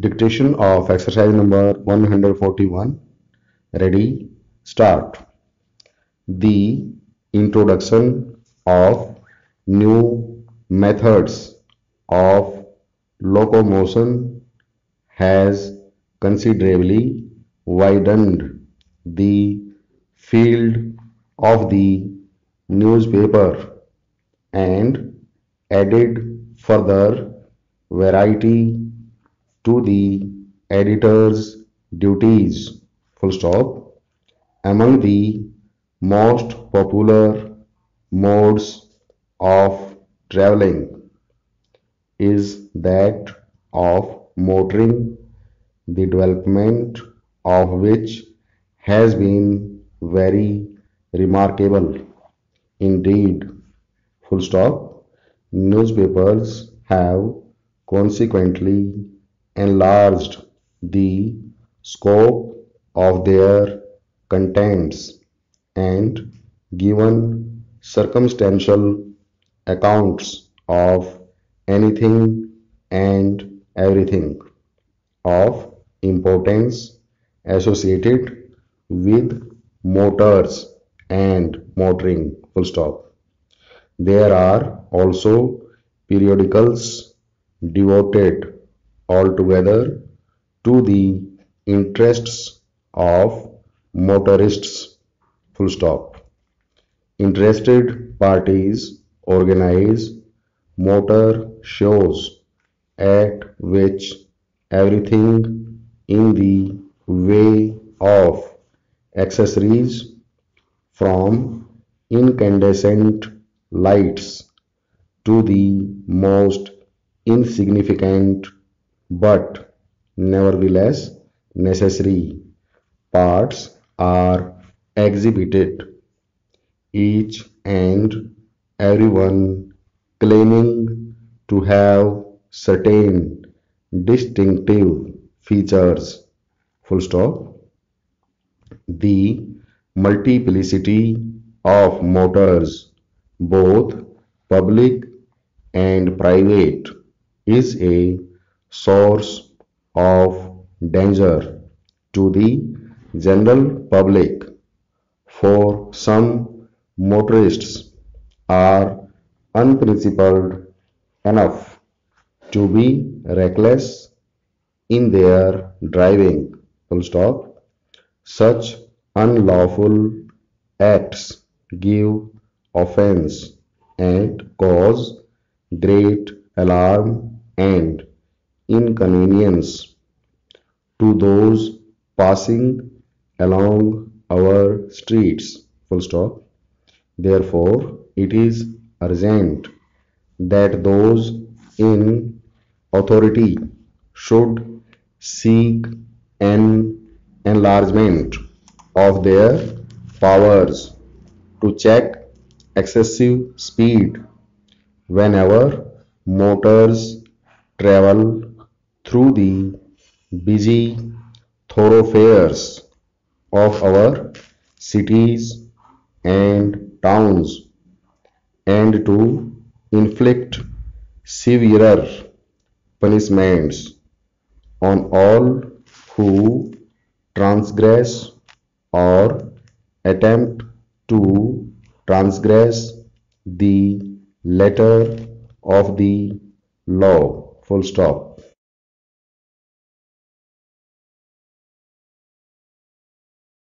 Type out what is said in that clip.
dictation of exercise number 141 ready? Start. The introduction of new methods of locomotion has considerably widened the field of the newspaper and added further variety to the editor's duties. Full stop. Among the most popular modes of traveling is that of motoring, the development of which has been very remarkable indeed. Full stop. Newspapers have consequently enlarged the scope of their contents and given circumstantial accounts of anything and everything of importance associated with motors and motoring full stop. There are also periodicals devoted altogether to the interests of motorists full stop. Interested parties organize motor shows at which everything in the way of accessories from incandescent lights to the most insignificant but nevertheless necessary parts are exhibited. Each and everyone claiming to have certain distinctive features. Full stop. The multiplicity of motors both public and private is a source of danger to the general public. For some motorists are unprincipled enough to be reckless in their driving full stop. Such unlawful acts give offense and cause great alarm and inconvenience to those passing along our streets full stop. Therefore it is urgent that those in authority should seek an enlargement of their powers to check excessive speed whenever motors travel through the busy thoroughfares of our cities and towns and to inflict severer punishments on all who transgress or attempt to transgress the letter of the law. Full stop